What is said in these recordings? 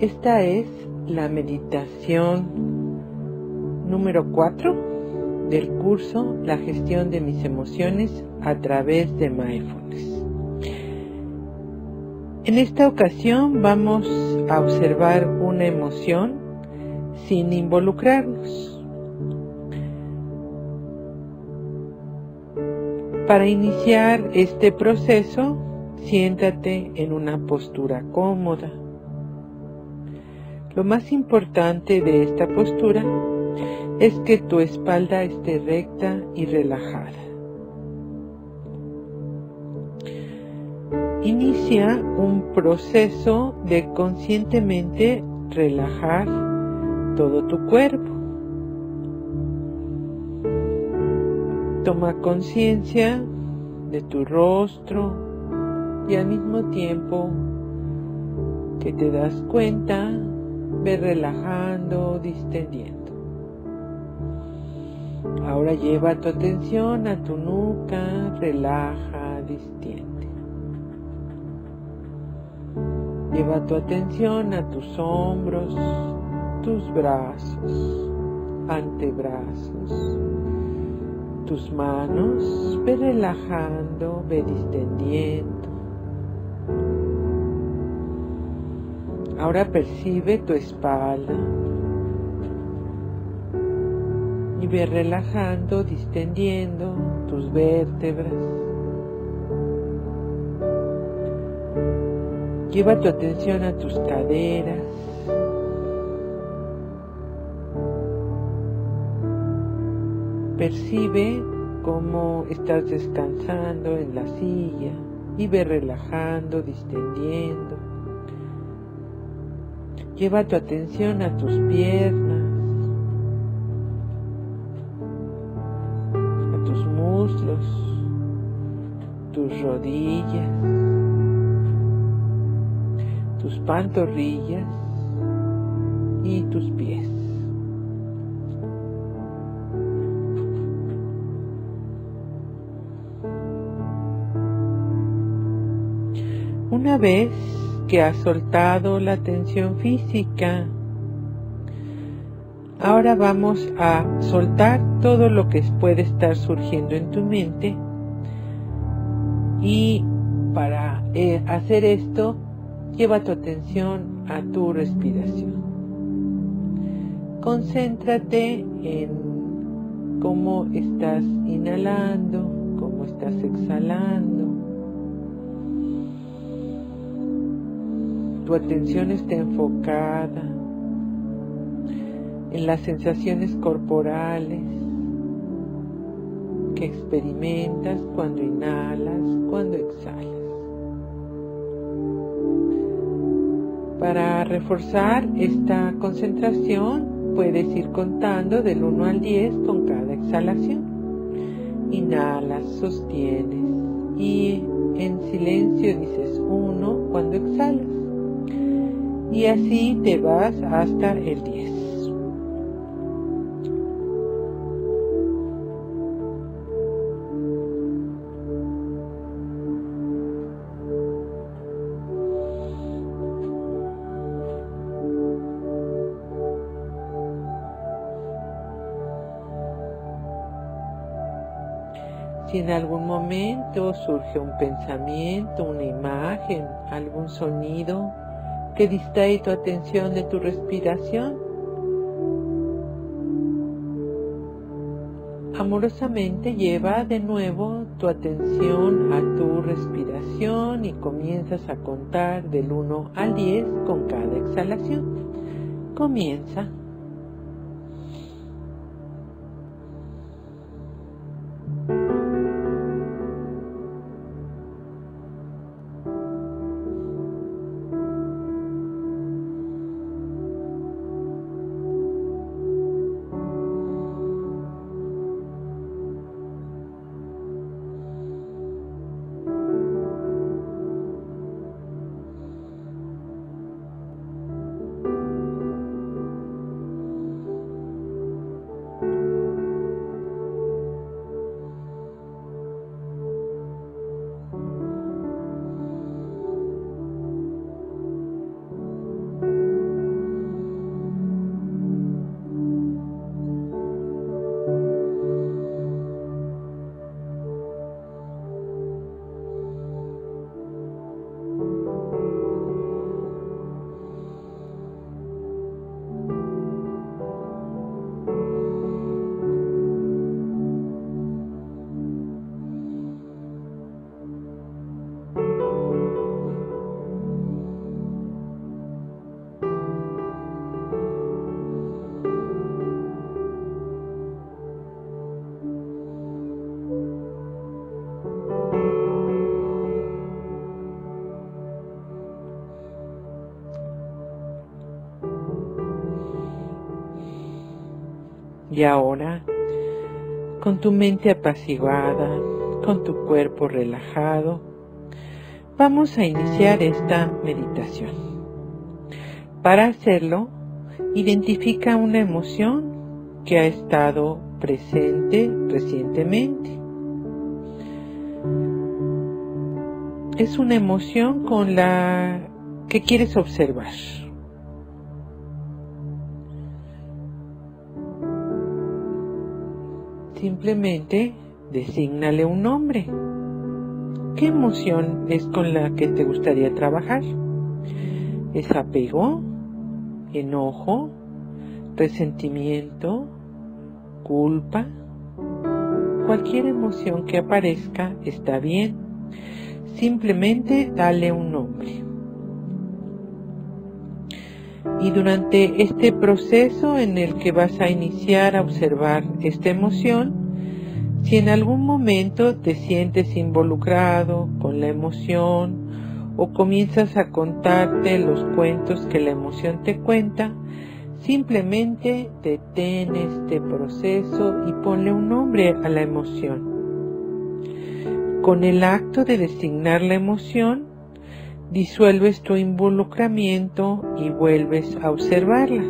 Esta es la meditación número 4 del curso La gestión de mis emociones a través de mindfulness. En esta ocasión vamos a observar una emoción sin involucrarnos. Para iniciar este proceso, siéntate en una postura cómoda lo más importante de esta postura es que tu espalda esté recta y relajada. Inicia un proceso de conscientemente relajar todo tu cuerpo. Toma conciencia de tu rostro y al mismo tiempo que te das cuenta Ve relajando, distendiendo. Ahora lleva tu atención a tu nuca, relaja, distiende. Lleva tu atención a tus hombros, tus brazos, antebrazos, tus manos, ve relajando, ve distendiendo. Ahora percibe tu espalda y ve relajando, distendiendo tus vértebras. Lleva tu atención a tus caderas. Percibe cómo estás descansando en la silla y ve relajando, distendiendo. Lleva tu atención a tus piernas, a tus muslos, tus rodillas, tus pantorrillas y tus pies. Una vez que has soltado la tensión física. Ahora vamos a soltar todo lo que puede estar surgiendo en tu mente y para eh, hacer esto lleva tu atención a tu respiración. Concéntrate en cómo estás inhalando, cómo estás exhalando. Tu atención está enfocada en las sensaciones corporales que experimentas cuando inhalas, cuando exhalas. Para reforzar esta concentración puedes ir contando del 1 al 10 con cada exhalación. Inhalas, sostienes y en silencio dices 1 cuando exhalas y así te vas hasta el 10. Si en algún momento surge un pensamiento, una imagen, algún sonido, que distrae tu atención de tu respiración. Amorosamente lleva de nuevo tu atención a tu respiración y comienzas a contar del 1 al 10 con cada exhalación. Comienza. Y ahora, con tu mente apaciguada, con tu cuerpo relajado, vamos a iniciar esta meditación. Para hacerlo, identifica una emoción que ha estado presente recientemente. Es una emoción con la que quieres observar. Simplemente Desígnale un nombre. ¿Qué emoción es con la que te gustaría trabajar? ¿Es apego? ¿Enojo? ¿Resentimiento? ¿Culpa? Cualquier emoción que aparezca está bien. Simplemente dale un nombre. Y durante este proceso en el que vas a iniciar a observar esta emoción, si en algún momento te sientes involucrado con la emoción o comienzas a contarte los cuentos que la emoción te cuenta, simplemente detén este proceso y ponle un nombre a la emoción. Con el acto de designar la emoción, disuelves tu involucramiento y vuelves a observarla.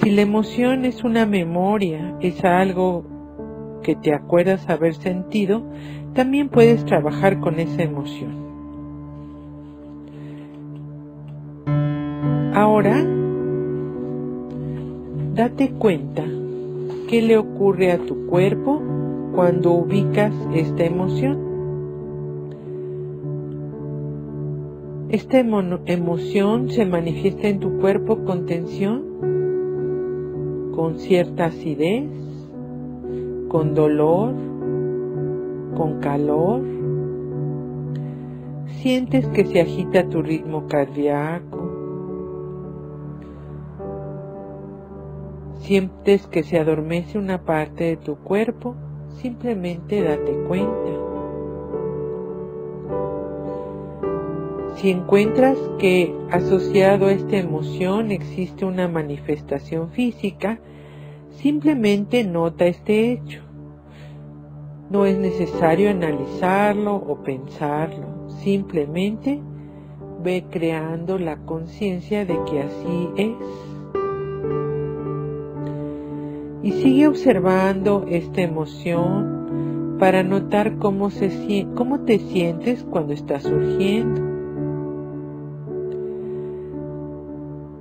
Si la emoción es una memoria, es algo que te acuerdas haber sentido, también puedes trabajar con esa emoción. Ahora, date cuenta qué le ocurre a tu cuerpo cuando ubicas esta emoción. Esta emoción se manifiesta en tu cuerpo con tensión con cierta acidez, con dolor, con calor. Sientes que se agita tu ritmo cardíaco. Sientes que se adormece una parte de tu cuerpo. Simplemente date cuenta. Si encuentras que asociado a esta emoción existe una manifestación física, simplemente nota este hecho. No es necesario analizarlo o pensarlo, simplemente ve creando la conciencia de que así es. Y sigue observando esta emoción para notar cómo, se, cómo te sientes cuando está surgiendo.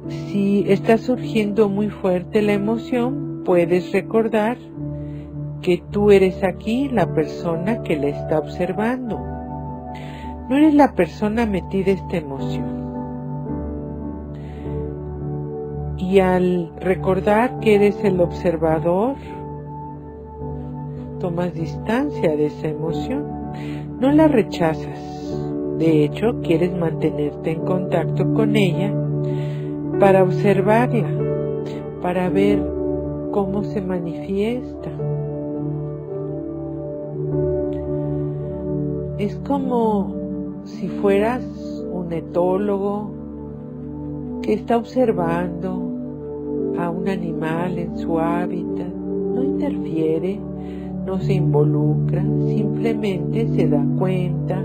Si está surgiendo muy fuerte la emoción, puedes recordar que tú eres aquí la persona que la está observando. No eres la persona metida esta emoción. Y al recordar que eres el observador, tomas distancia de esa emoción. No la rechazas. De hecho, quieres mantenerte en contacto con ella para observarla, para ver cómo se manifiesta. Es como si fueras un etólogo que está observando a un animal en su hábitat, no interfiere, no se involucra, simplemente se da cuenta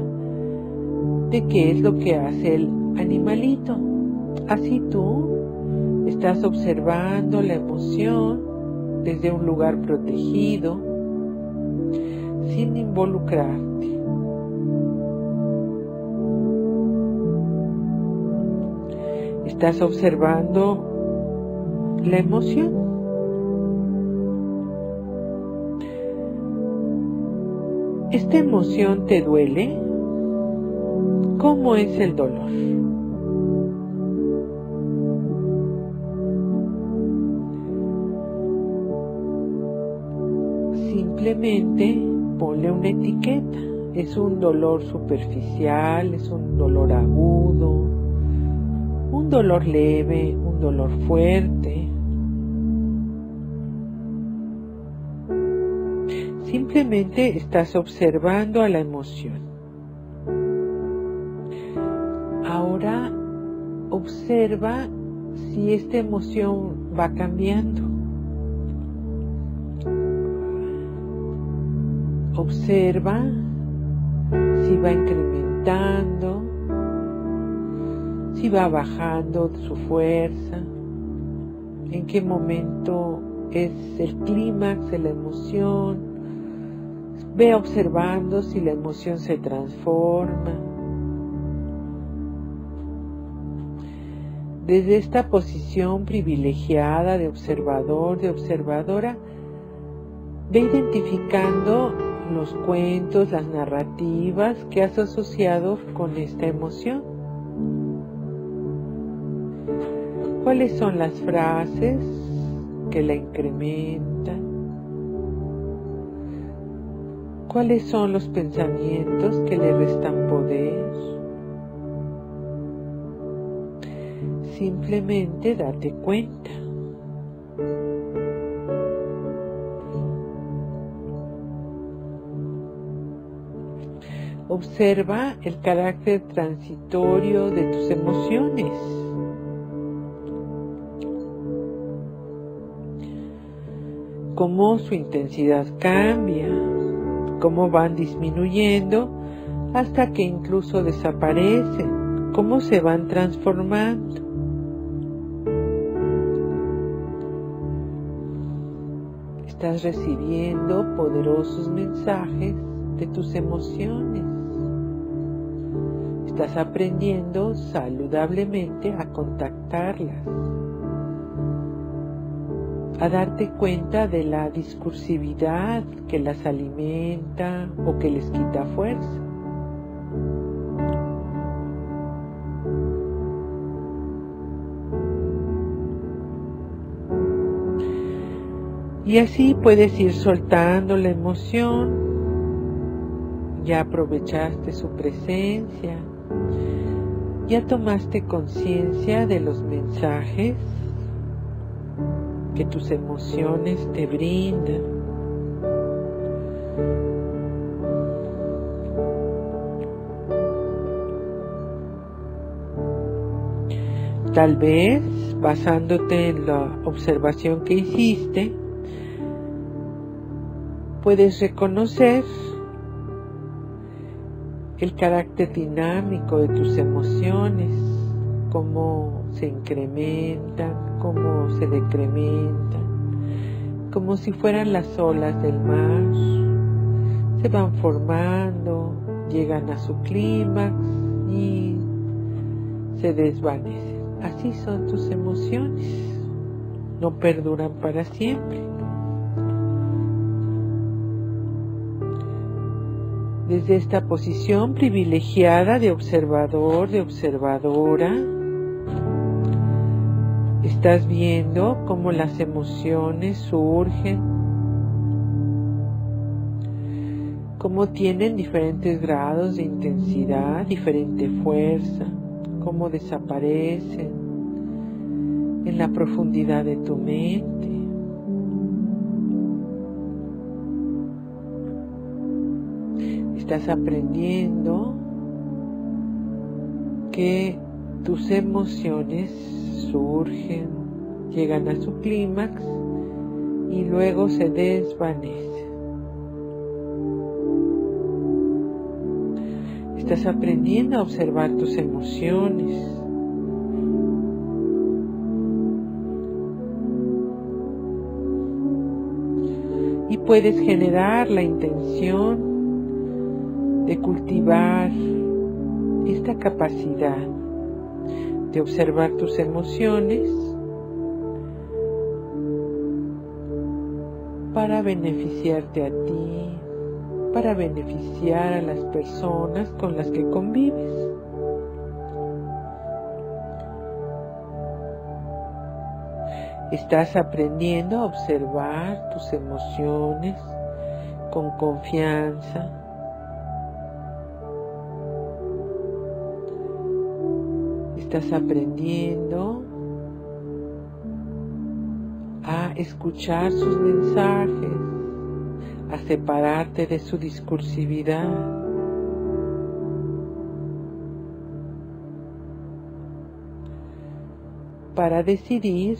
de qué es lo que hace el animalito. Así tú estás observando la emoción desde un lugar protegido, sin involucrarte. Estás observando la emoción. ¿Esta emoción te duele? ¿Cómo es el dolor? simplemente ponle una etiqueta. Es un dolor superficial, es un dolor agudo, un dolor leve, un dolor fuerte. Simplemente estás observando a la emoción. Ahora observa si esta emoción va cambiando. Observa si va incrementando, si va bajando su fuerza, en qué momento es el clímax de la emoción. Ve observando si la emoción se transforma. Desde esta posición privilegiada de observador, de observadora, ve identificando los cuentos, las narrativas que has asociado con esta emoción. ¿Cuáles son las frases que la incrementan? ¿Cuáles son los pensamientos que le restan poder? Simplemente date cuenta. Observa el carácter transitorio de tus emociones. Cómo su intensidad cambia, cómo van disminuyendo hasta que incluso desaparecen, cómo se van transformando. Estás recibiendo poderosos mensajes de tus emociones estás aprendiendo saludablemente a contactarlas, a darte cuenta de la discursividad que las alimenta o que les quita fuerza. Y así puedes ir soltando la emoción, ya aprovechaste su presencia, ¿Ya tomaste conciencia de los mensajes que tus emociones te brindan? Tal vez, basándote en la observación que hiciste, puedes reconocer el carácter dinámico de tus emociones, cómo se incrementan, cómo se decrementan, como si fueran las olas del mar. Se van formando, llegan a su clímax y se desvanecen. Así son tus emociones, no perduran para siempre. desde esta posición privilegiada de observador, de observadora, estás viendo cómo las emociones surgen, cómo tienen diferentes grados de intensidad, diferente fuerza, cómo desaparecen en la profundidad de tu mente. estás aprendiendo que tus emociones surgen, llegan a su clímax y luego se desvanecen. Estás aprendiendo a observar tus emociones. Y puedes generar la intención de cultivar esta capacidad de observar tus emociones para beneficiarte a ti, para beneficiar a las personas con las que convives. Estás aprendiendo a observar tus emociones con confianza, estás aprendiendo a escuchar sus mensajes, a separarte de su discursividad. para decidir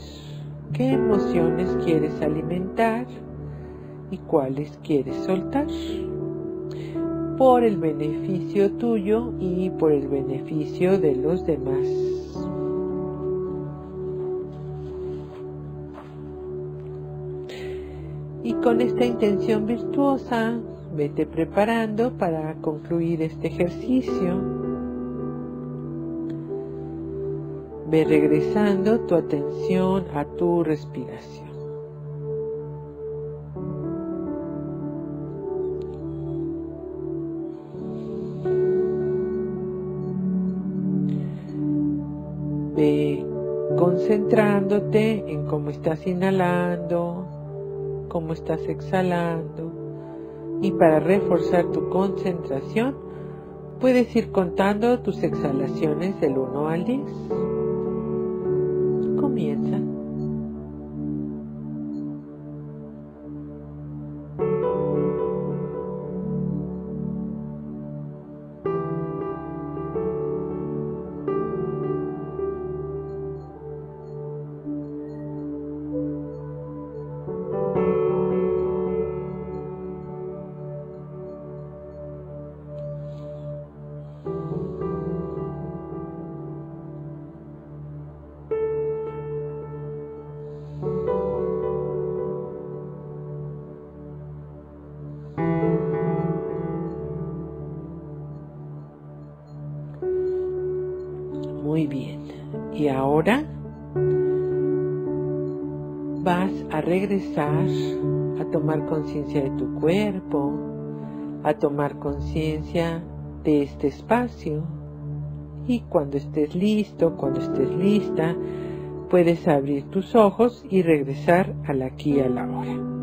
qué emociones quieres alimentar y cuáles quieres soltar por el beneficio tuyo y por el beneficio de los demás. Y con esta intención virtuosa, vete preparando para concluir este ejercicio. Ve regresando tu atención a tu respiración. Concentrándote en cómo estás inhalando, cómo estás exhalando. Y para reforzar tu concentración, puedes ir contando tus exhalaciones del 1 al 10 Muy bien. Y ahora vas a regresar a tomar conciencia de tu cuerpo, a tomar conciencia de este espacio. Y cuando estés listo, cuando estés lista, puedes abrir tus ojos y regresar al aquí y a la hora.